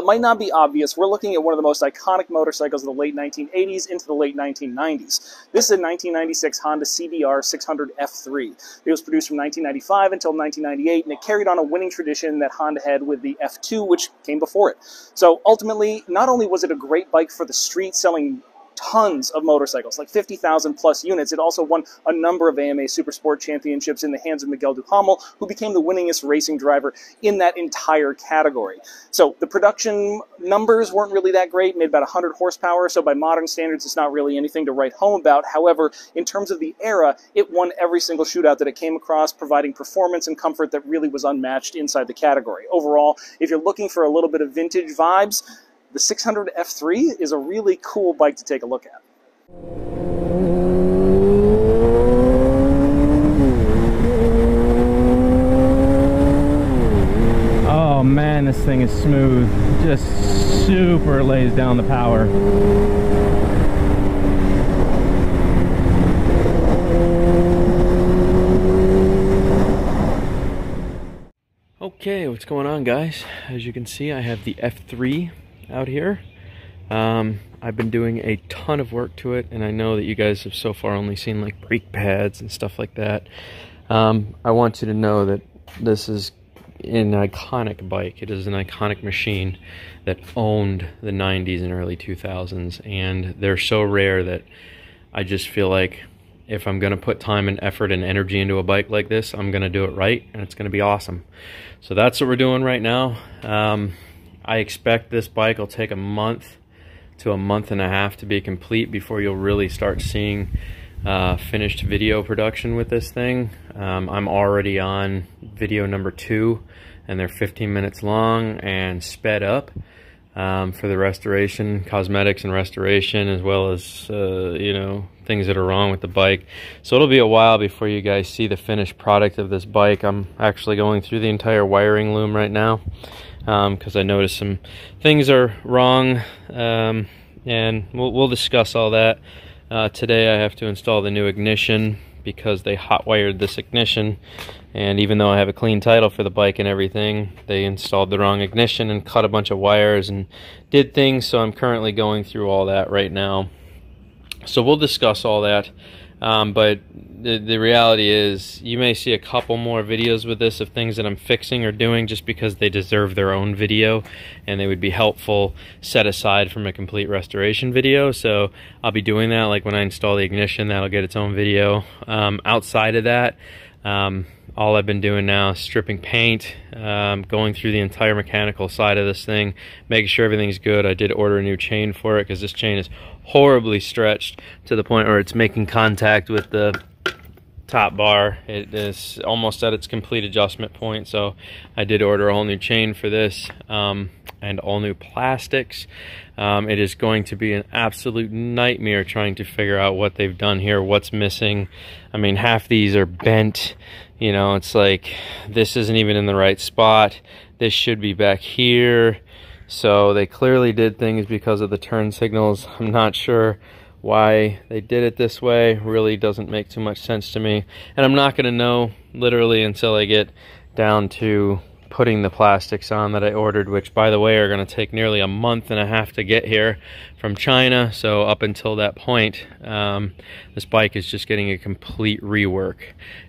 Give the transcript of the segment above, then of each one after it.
it might not be obvious, we're looking at one of the most iconic motorcycles of the late 1980s into the late 1990s. This is a 1996 Honda CBR 600 F3. It was produced from 1995 until 1998, and it carried on a winning tradition that Honda had with the F2, which came before it. So ultimately, not only was it a great bike for the street, selling tons of motorcycles, like 50,000 plus units. It also won a number of AMA Supersport championships in the hands of Miguel Duhamel, who became the winningest racing driver in that entire category. So the production numbers weren't really that great, made about 100 horsepower, so by modern standards, it's not really anything to write home about. However, in terms of the era, it won every single shootout that it came across, providing performance and comfort that really was unmatched inside the category. Overall, if you're looking for a little bit of vintage vibes, the 600 F3 is a really cool bike to take a look at. Oh man, this thing is smooth. Just super lays down the power. Okay, what's going on guys? As you can see, I have the F3 out here. Um, I've been doing a ton of work to it, and I know that you guys have so far only seen like brake pads and stuff like that. Um, I want you to know that this is an iconic bike. It is an iconic machine that owned the 90s and early 2000s, and they're so rare that I just feel like if I'm going to put time and effort and energy into a bike like this, I'm going to do it right, and it's going to be awesome. So that's what we're doing right now. Um, I expect this bike will take a month to a month and a half to be complete before you'll really start seeing uh, finished video production with this thing. Um, I'm already on video number two and they're 15 minutes long and sped up um, for the restoration, cosmetics and restoration, as well as, uh, you know, things that are wrong with the bike. So it'll be a while before you guys see the finished product of this bike. I'm actually going through the entire wiring loom right now because um, I noticed some things are wrong um, and we'll, we'll, discuss all that. Uh, today I have to install the new ignition because they hot wired this ignition and even though I have a clean title for the bike and everything they installed the wrong ignition and cut a bunch of wires and did things so I'm currently going through all that right now so we'll discuss all that um, but the, the reality is you may see a couple more videos with this of things that I'm fixing or doing just because they deserve their own video and they would be helpful set aside from a complete restoration video. So I'll be doing that like when I install the ignition, that'll get its own video. Um, outside of that, um, all I've been doing now stripping paint, um, going through the entire mechanical side of this thing, making sure everything's good. I did order a new chain for it because this chain is horribly stretched to the point where it's making contact with the top bar. It is almost at its complete adjustment point, so I did order a whole new chain for this um, and all new plastics. Um, it is going to be an absolute nightmare trying to figure out what they've done here, what's missing. I mean, half these are bent. You know, it's like this isn't even in the right spot. This should be back here. So they clearly did things because of the turn signals. I'm not sure why they did it this way. Really doesn't make too much sense to me. And I'm not going to know literally until I get down to putting the plastics on that I ordered, which by the way are going to take nearly a month and a half to get here from China. So up until that point, um, this bike is just getting a complete rework.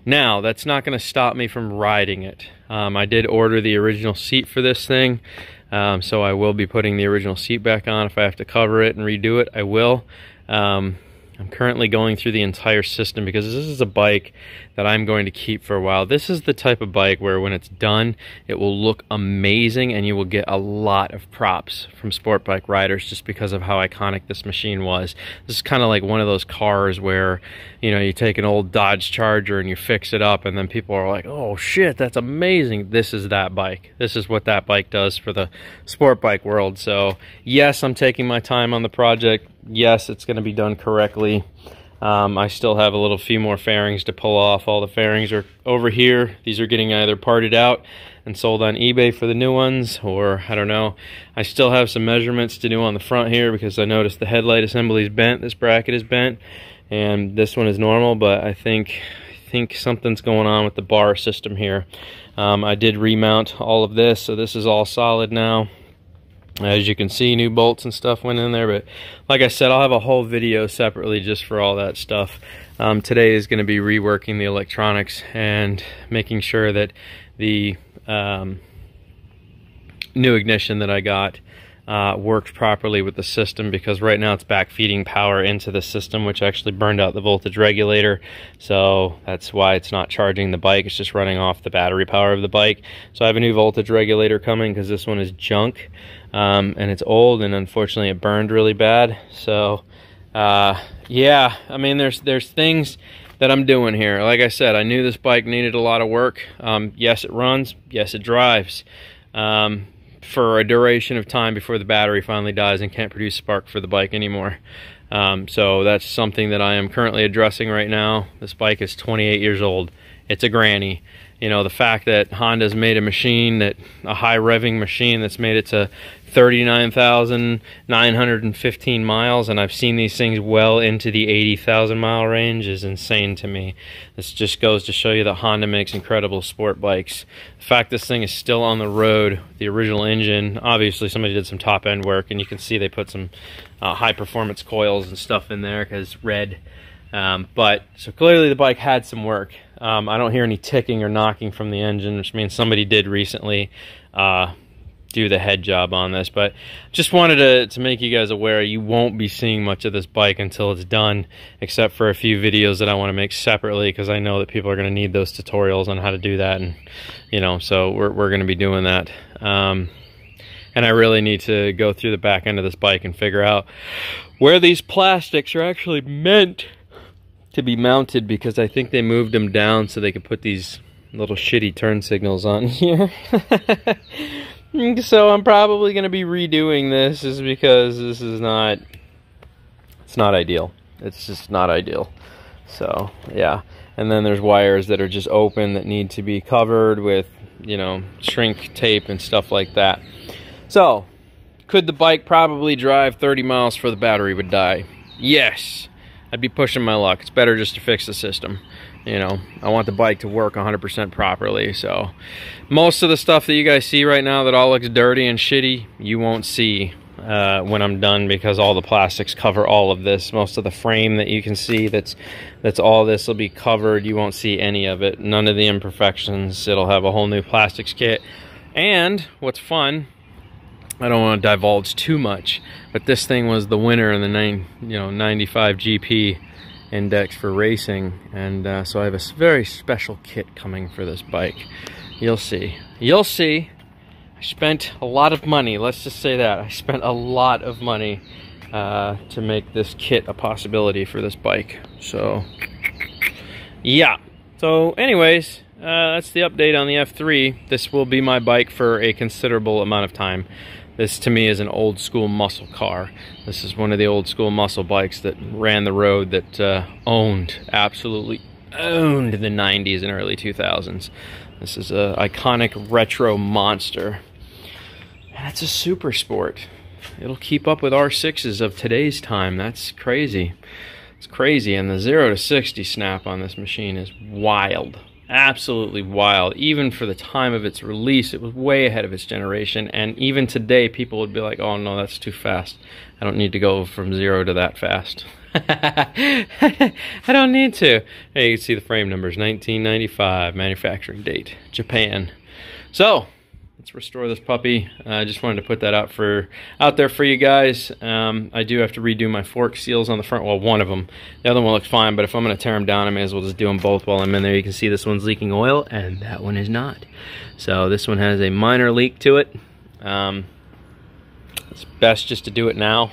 Now, that's not going to stop me from riding it. Um, I did order the original seat for this thing. Um, so I will be putting the original seat back on. If I have to cover it and redo it, I will. Um, I'm currently going through the entire system because this is a bike that I'm going to keep for a while. This is the type of bike where when it's done, it will look amazing and you will get a lot of props from sport bike riders just because of how iconic this machine was. This is kind of like one of those cars where, you know, you take an old Dodge Charger and you fix it up and then people are like, oh shit, that's amazing. This is that bike. This is what that bike does for the sport bike world. So yes, I'm taking my time on the project. Yes, it's going to be done correctly. Um, I still have a little few more fairings to pull off. All the fairings are over here. These are getting either parted out and sold on eBay for the new ones, or I don't know. I still have some measurements to do on the front here because I noticed the headlight assembly is bent. This bracket is bent, and this one is normal, but I think I think something's going on with the bar system here. Um, I did remount all of this, so this is all solid now. As you can see, new bolts and stuff went in there, but like I said, I'll have a whole video separately just for all that stuff. Um, today is going to be reworking the electronics and making sure that the um, new ignition that I got uh, worked properly with the system because right now it's back feeding power into the system which actually burned out the voltage regulator. So that's why it's not charging the bike. It's just running off the battery power of the bike. So I have a new voltage regulator coming because this one is junk um, and it's old and unfortunately it burned really bad. So uh, yeah I mean there's there's things that I'm doing here. Like I said I knew this bike needed a lot of work. Um, yes it runs. Yes it drives. Um, for a duration of time before the battery finally dies and can't produce spark for the bike anymore. Um, so that's something that I am currently addressing right now. This bike is 28 years old. It's a granny you know the fact that Honda's made a machine that a high revving machine that's made it to 39,915 miles and I've seen these things well into the 80,000 mile range is insane to me. This just goes to show you that Honda makes incredible sport bikes. The fact this thing is still on the road, the original engine, obviously somebody did some top end work and you can see they put some uh, high performance coils and stuff in there because red um, but so clearly the bike had some work. Um, I don't hear any ticking or knocking from the engine, which means somebody did recently uh, do the head job on this. But just wanted to, to make you guys aware you won't be seeing much of this bike until it's done, except for a few videos that I want to make separately because I know that people are going to need those tutorials on how to do that. And, you know, so we're, we're going to be doing that. Um, and I really need to go through the back end of this bike and figure out where these plastics are actually meant to be mounted because I think they moved them down so they could put these little shitty turn signals on here. so I'm probably going to be redoing this is because this is not it's not ideal. It's just not ideal. So, yeah. And then there's wires that are just open that need to be covered with, you know, shrink tape and stuff like that. So, could the bike probably drive 30 miles before the battery would die? Yes. I'd be pushing my luck. It's better just to fix the system. You know, I want the bike to work 100% properly. So most of the stuff that you guys see right now that all looks dirty and shitty, you won't see uh, when I'm done because all the plastics cover all of this. Most of the frame that you can see that's that's all this will be covered. You won't see any of it. None of the imperfections. It'll have a whole new plastics kit. And what's fun I don't want to divulge too much, but this thing was the winner in the nine, you know, 95 GP index for racing, and uh, so I have a very special kit coming for this bike. You'll see. You'll see. I spent a lot of money. Let's just say that I spent a lot of money uh, to make this kit a possibility for this bike. So, yeah. So, anyways, uh, that's the update on the F3. This will be my bike for a considerable amount of time. This to me is an old school muscle car. This is one of the old school muscle bikes that ran the road that uh, owned, absolutely owned the 90s and early 2000s. This is an iconic retro monster. And it's a super sport. It'll keep up with R6s of today's time. That's crazy. It's crazy. And the 0 to 60 snap on this machine is wild absolutely wild. Even for the time of its release, it was way ahead of its generation. And even today, people would be like, oh no, that's too fast. I don't need to go from zero to that fast. I don't need to. Hey, you can see the frame numbers 1995, manufacturing date, Japan. So, let's restore this puppy. I uh, just wanted to put that out for out there for you guys. Um, I do have to redo my fork seals on the front. Well, one of them. The other one looks fine, but if I'm going to tear them down, I may as well just do them both while I'm in there. You can see this one's leaking oil, and that one is not. So this one has a minor leak to it. Um, it's best just to do it now.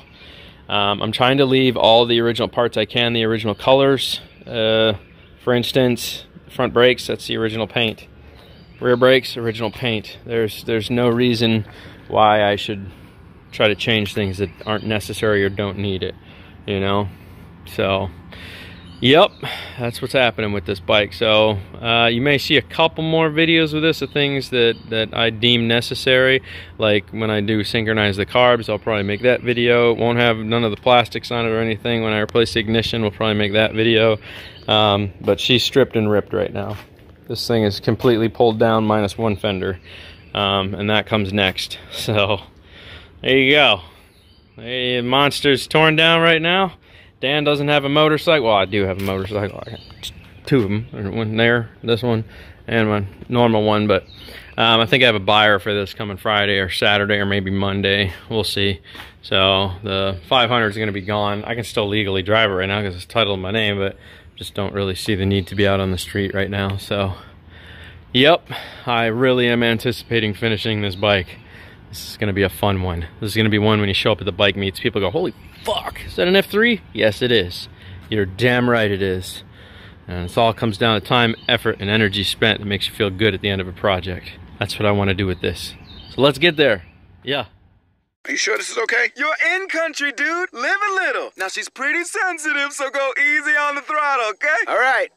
Um, I'm trying to leave all the original parts I can, the original colors. Uh, for instance, front brakes, that's the original paint. Rear brakes, original paint. There's there's no reason why I should try to change things that aren't necessary or don't need it, you know? So, yep, that's what's happening with this bike. So, uh, you may see a couple more videos with this of things that, that I deem necessary. Like when I do synchronize the carbs, I'll probably make that video. It won't have none of the plastics on it or anything. When I replace the ignition, we'll probably make that video. Um, but she's stripped and ripped right now. This thing is completely pulled down minus one fender. Um, and that comes next. So there you go. The monster's torn down right now. Dan doesn't have a motorcycle. Well, I do have a motorcycle. Two of them. One there, this one, and my normal one. But um, I think I have a buyer for this coming Friday or Saturday or maybe Monday. We'll see. So the 500 is going to be gone. I can still legally drive it right now because it's titled my name, but just don't really see the need to be out on the street right now. So, yep, I really am anticipating finishing this bike. This is to be a fun one. This is to be one when you show up at the bike meets, people go, holy fuck, is that an F3? Yes, it is. You're damn right it is. And it all comes down to time, effort, and energy spent that makes you feel good at the end of a project. That's what I want to do with this. So let's get there. Yeah. Are you sure this is okay? You're in country, dude. Live a little. Now she's pretty sensitive, so go easy on the throttle, okay? All right.